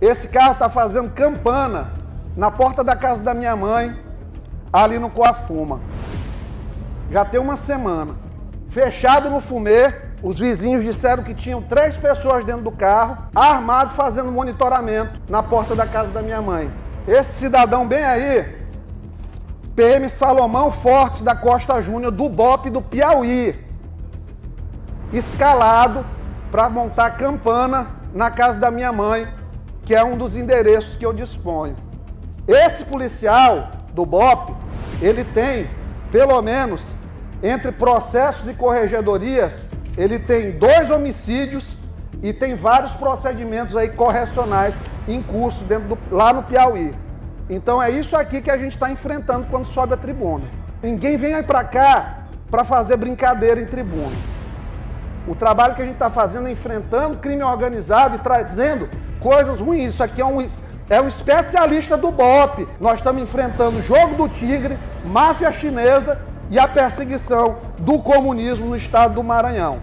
Esse carro está fazendo campana na porta da casa da minha mãe, ali no Coafuma. Já tem uma semana. Fechado no fumê, os vizinhos disseram que tinham três pessoas dentro do carro, armados, fazendo monitoramento na porta da casa da minha mãe. Esse cidadão bem aí, PM Salomão Fortes da Costa Júnior, do BOP do Piauí, escalado para montar campana na casa da minha mãe, que é um dos endereços que eu disponho. Esse policial do BOP, ele tem, pelo menos, entre processos e corregedorias, ele tem dois homicídios e tem vários procedimentos aí correcionais em curso dentro do, lá no Piauí. Então é isso aqui que a gente está enfrentando quando sobe a tribuna. Ninguém vem aí para cá para fazer brincadeira em tribuna. O trabalho que a gente está fazendo é enfrentando crime organizado e trazendo coisas ruins. Isso aqui é um, é um especialista do BOP. Nós estamos enfrentando o jogo do tigre, máfia chinesa e a perseguição do comunismo no estado do Maranhão.